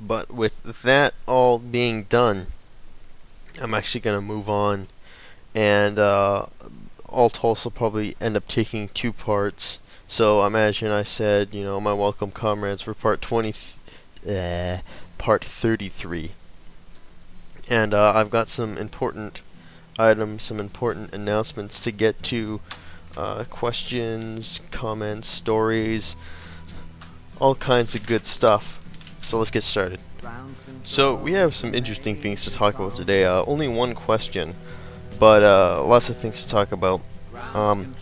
But with that all being done, I'm actually going to move on. And uh, all Tulsa will probably end up taking two parts. So I imagine I said, you know, my welcome comrades for part 20, uh, part 33. And uh, I've got some important items, some important announcements to get to, uh, questions, comments, stories, all kinds of good stuff. So let's get started. So we have some interesting things to talk about today. Uh, only one question, but uh, lots of things to talk about. Um,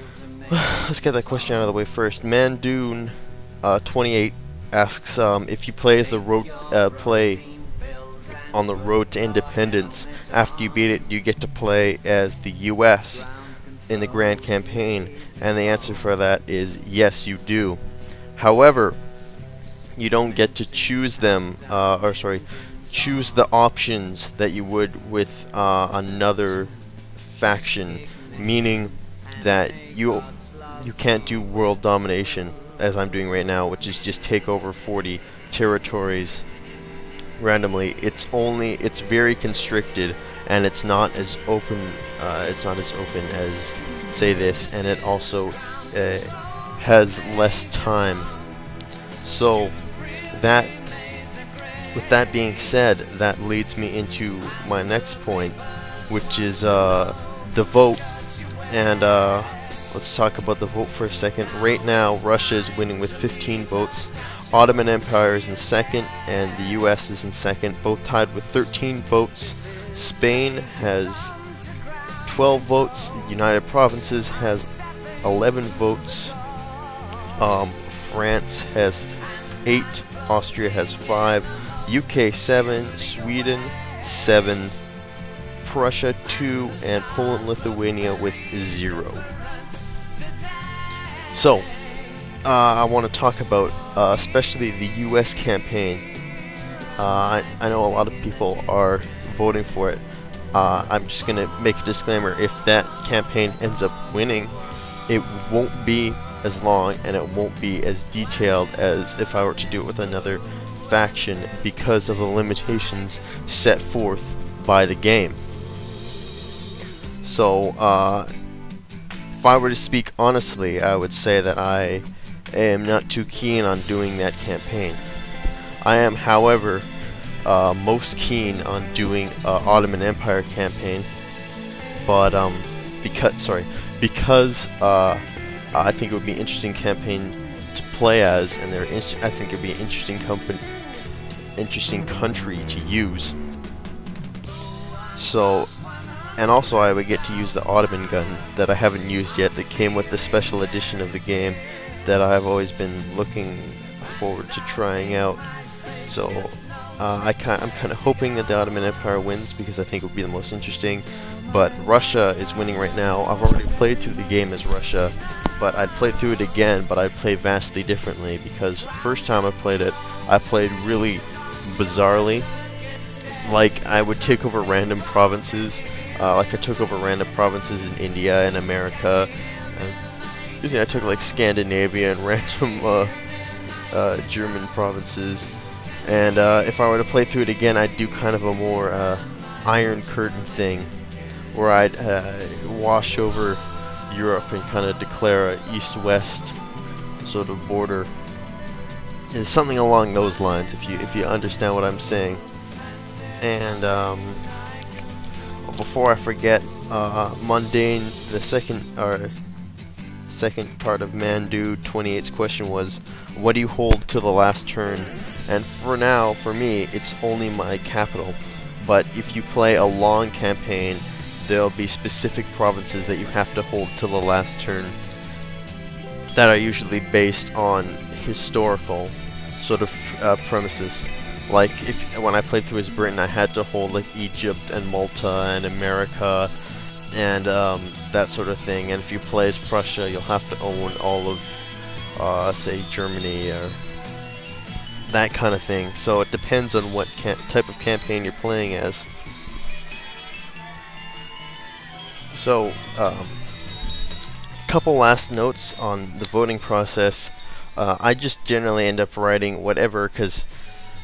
let's get that question out of the way first. Mandoon, uh, 28 asks um, if you play as the road uh, play on the road to independence. After you beat it, you get to play as the U.S. in the Grand Campaign, and the answer for that is yes, you do. However, you don't get to choose them, uh, or sorry, choose the options that you would with uh, another faction, meaning that you you can't do world domination as I'm doing right now, which is just take over 40 territories randomly. It's only it's very constricted and it's not as open. Uh, it's not as open as say this, and it also uh, has less time. So that with that being said, that leads me into my next point, which is uh, the vote. And uh, let's talk about the vote for a second. Right now, Russia is winning with 15 votes. Ottoman Empire is in second, and the U.S. is in second, both tied with 13 votes. Spain has 12 votes. United Provinces has 11 votes. Um, France has 8. Austria has 5. UK 7. Sweden 7. Prussia 2. And Poland, Lithuania with 0. So, uh, I want to talk about uh, especially the U.S. campaign. Uh, I, I, know a lot of people are voting for it. Uh, I'm just going to make a disclaimer. If that campaign ends up winning, it won't be as long and it won't be as detailed as if I were to do it with another faction because of the limitations set forth by the game. So, uh, if I were to speak honestly, I would say that I am not too keen on doing that campaign. I am, however, uh, most keen on doing uh, Ottoman Empire campaign, but um, because sorry, because uh, I think it would be an interesting campaign to play as, and I think it would be an interesting company, interesting country to use. So, and also I would get to use the Ottoman gun that I haven't used yet that came with the special edition of the game that I've always been looking forward to trying out. So uh, I I'm kind of hoping that the Ottoman Empire wins because I think it would be the most interesting. But Russia is winning right now. I've already played through the game as Russia, but I'd play through it again, but I'd play vastly differently because first time I played it, I played really bizarrely. Like I would take over random provinces, uh, like I took over random provinces in India and America, and I took like Scandinavia and random uh, uh, German provinces. And uh, if I were to play through it again, I'd do kind of a more uh, Iron Curtain thing, where I'd uh, wash over Europe and kind of declare a east-west sort of border. It's something along those lines, if you if you understand what I'm saying. And um, before I forget, uh, mundane. The second or second part of Mandu 28's question was, what do you hold to the last turn? And for now, for me, it's only my capital. But if you play a long campaign, there'll be specific provinces that you have to hold till the last turn that are usually based on historical sort of uh, premises. Like if when I played through as Britain, I had to hold like Egypt and Malta and America and um, that sort of thing. And if you play as Prussia, you'll have to own all of, uh, say, Germany or that kind of thing. So it depends on what type of campaign you're playing as. So, um, couple last notes on the voting process. Uh, I just generally end up writing whatever because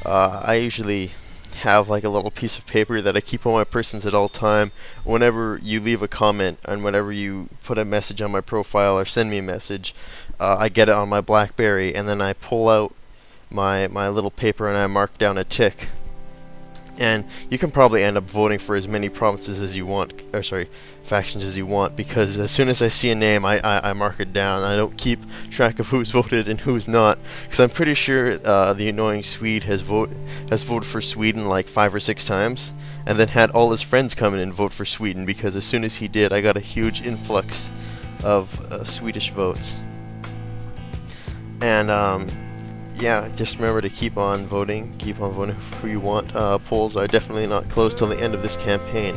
uh, I usually have like a little piece of paper that I keep on my persons at all time. Whenever you leave a comment and whenever you put a message on my profile or send me a message, uh, I get it on my BlackBerry and then I pull out my my little paper and I mark down a tick and you can probably end up voting for as many provinces as you want, or sorry, factions as you want, because as soon as I see a name, I, I, I mark it down. I don't keep track of who's voted and who's not, because I'm pretty sure uh, the annoying Swede has vote has voted for Sweden like five or six times, and then had all his friends come in and vote for Sweden, because as soon as he did, I got a huge influx of uh, Swedish votes. And um, yeah, just remember to keep on voting, keep on voting for who you want. Uh, polls are definitely not closed till the end of this campaign.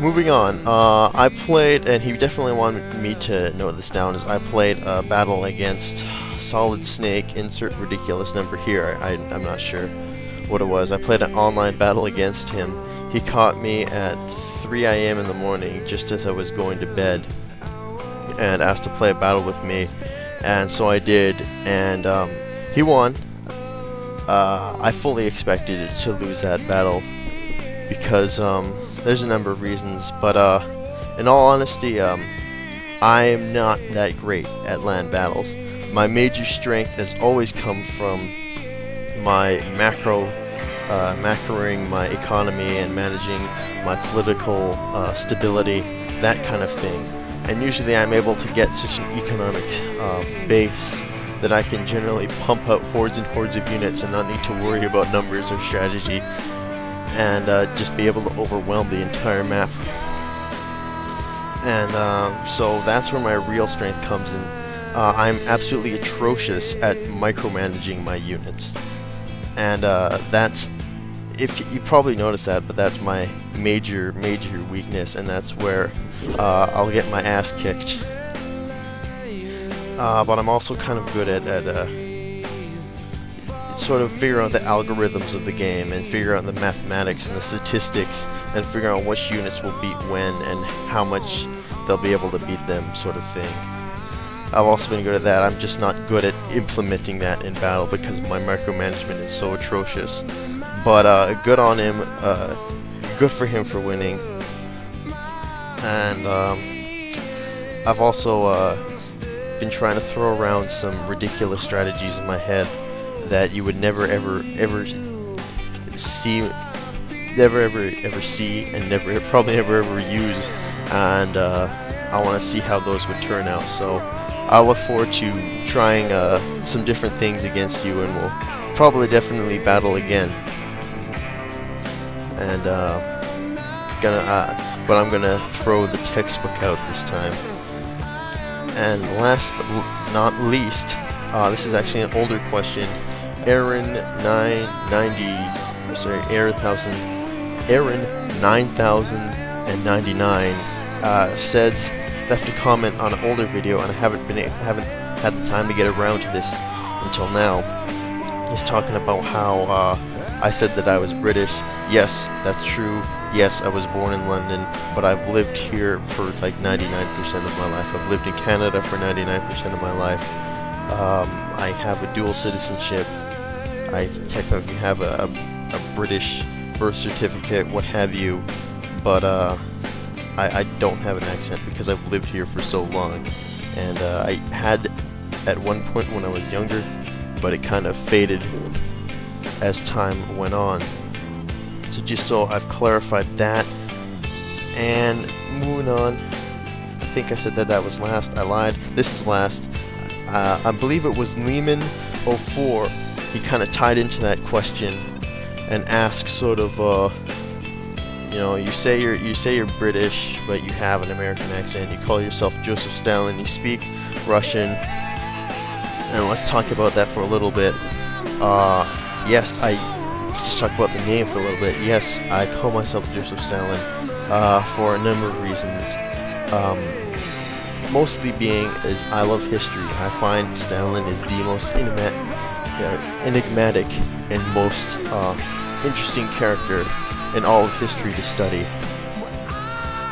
Moving on, uh, I played, and he definitely wanted me to note this down, is I played a battle against Solid Snake, insert ridiculous number here, I, am not sure what it was. I played an online battle against him. He caught me at 3 a.m. in the morning, just as I was going to bed, and asked to play a battle with me and so I did, and um, he won. Uh, I fully expected to lose that battle because um, there's a number of reasons, but uh, in all honesty, um, I am not that great at land battles. My major strength has always come from my macro, uh, macroing my economy and managing my political uh, stability, that kind of thing and usually I'm able to get such an economic uh, base that I can generally pump out hordes and hordes of units and not need to worry about numbers or strategy and uh, just be able to overwhelm the entire map. And um, so that's where my real strength comes in. Uh, I'm absolutely atrocious at micromanaging my units. And uh, that's, if you probably noticed that, but that's my major, major weakness, and that's where uh, I'll get my ass kicked. Uh, but I'm also kind of good at, at uh, sort of figuring out the algorithms of the game and figuring out the mathematics and the statistics and figuring out which units will beat when and how much they'll be able to beat them sort of thing. I've also been good at that. I'm just not good at implementing that in battle because my micromanagement is so atrocious. But uh, good on him. Uh, good for him for winning. And um, I've also uh, been trying to throw around some ridiculous strategies in my head that you would never ever ever see never ever ever see and never probably ever ever use. And uh, I want to see how those would turn out. So I look forward to trying uh, some different things against you and we'll probably definitely battle again and uh, gonna uh, but I'm gonna throw the textbook out this time. And last but not least, uh, this is actually an older question. Aaron 990, I'm sorry, Aaron thousand, Aaron 9099 uh, says left a comment on an older video, and I haven't been haven't had the time to get around to this until now. He's talking about how uh, I said that I was British. Yes, that's true. Yes, I was born in London, but I've lived here for like 99% of my life. I've lived in Canada for 99% of my life. Um, I have a dual citizenship. I technically have a, a, a British birth certificate, what have you, but uh, I, I, don't have an accent because I've lived here for so long. And uh, I had at one point when I was younger, but it kind of faded as time went on. So just so I've clarified that. And moving on, I think I said that that was last. I lied. This is last. Uh, I believe it was Lehman 04. He kind of tied into that question and asked sort of, uh, you know, you say you're you say you're British, but you have an American accent. You call yourself Joseph Stalin. You speak Russian, and let's talk about that for a little bit. Uh, yes, I let's just talk about the name for a little bit. Yes, I call myself Joseph Stalin uh, for a number of reasons. Um, mostly being is I love history. I find Stalin is the most uh, enigmatic and most uh, interesting character in all of history to study.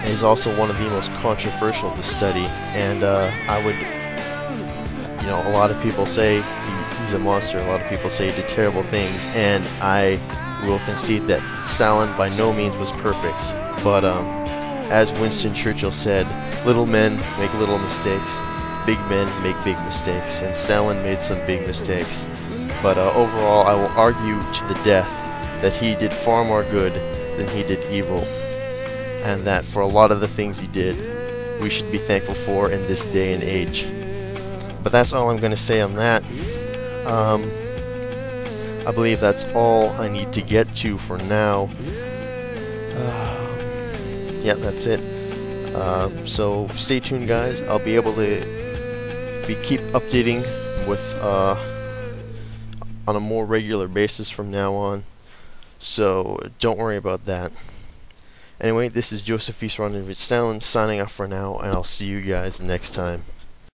He's also one of the most controversial to study, and uh, I would, you know, a lot of people say he, a monster. A lot of people say he did terrible things, and I will concede that Stalin by no means was perfect. But um, as Winston Churchill said, little men make little mistakes, big men make big mistakes, and Stalin made some big mistakes. But uh, overall, I will argue to the death that he did far more good than he did evil, and that for a lot of the things he did, we should be thankful for in this day and age. But that's all I'm going to say on that. Um, I believe that's all I need to get to for now. Uh, yeah, that's it. Uh, so stay tuned, guys. I'll be able to be keep updating with uh, on a more regular basis from now on. So don't worry about that. Anyway, this is Joseph East Stalin signing off for now, and I'll see you guys next time.